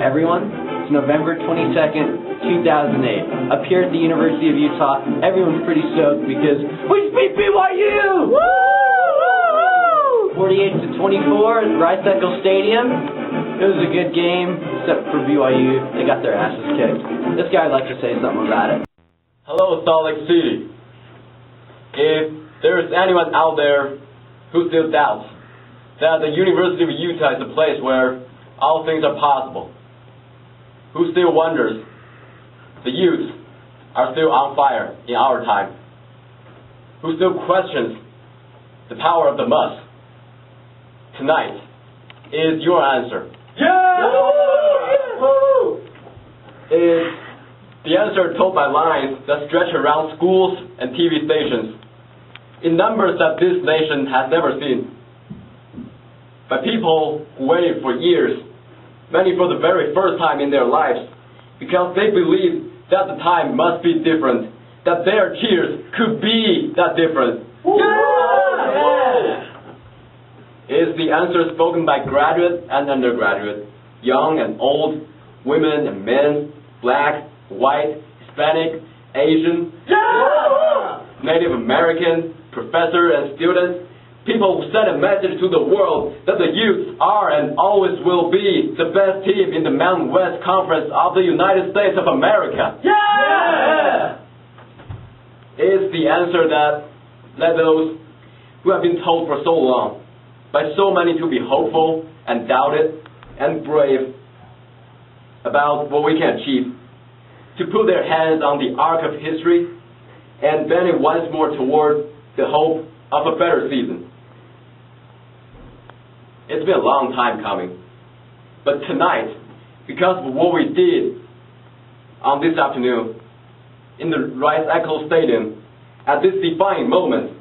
everyone. It's November 22nd, 2008. Up here at the University of Utah, everyone's pretty stoked because we beat BYU! Woo! 48 to 24 at Rice Eccles Stadium. It was a good game, except for BYU. They got their asses kicked. This guy would like to say something about it. Hello, Salt Lake City. If there is anyone out there who still doubts that the University of Utah is a place where all things are possible, who still wonders the Utes are still on fire in our time, who still questions the power of the MUSS, tonight is your answer. Yeah! Is the answer told by lines that stretch around schools and TV stations in numbers that this nation has never seen. By people who waited for years many for the very first time in their lives, because they believed that the time must be different, that their cheers could be that different. Yeah! Is the answer spoken by graduate and undergraduate, young and old, women and men, black, white, Hispanic, Asian, Yeah! Native American, professor and students, People who send a message to the world that the Utes are and always will be the best team in the Mountain West Conference of the United States of America. Yeah! Is the answer that let those who have been told for so long by so many to be hopeful and doubted and brave about what we can achieve, to put their hands on the arc of history and bend it once more toward the hope of a better season. It's been a long time coming. But tonight, because of what we did on this afternoon in the Rice Eccles Stadium, at this defining moment,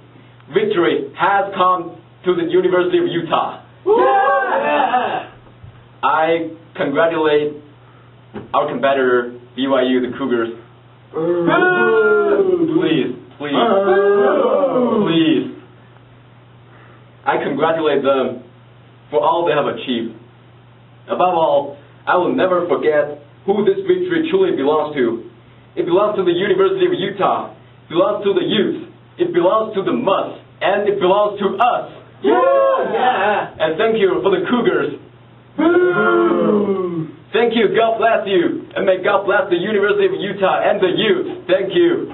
victory has come to the University of Utah. Yeah! I congratulate our competitor, BYU, the Cougars. Please, please, please. I congratulate them for all they have achieved. Above all, I will never forget who this victory truly belongs to. It belongs to the University of Utah, it belongs to the Utes, it belongs to the MUSS, and it belongs to us. Yeah! yeah. And thank you for the Cougars. Thank you, God bless you, and may God bless the University of Utah and the Utes. Thank you.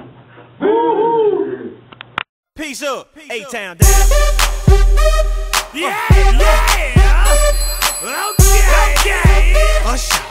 Peace up, A-Town down. Yeah, yeah. Okay, okay.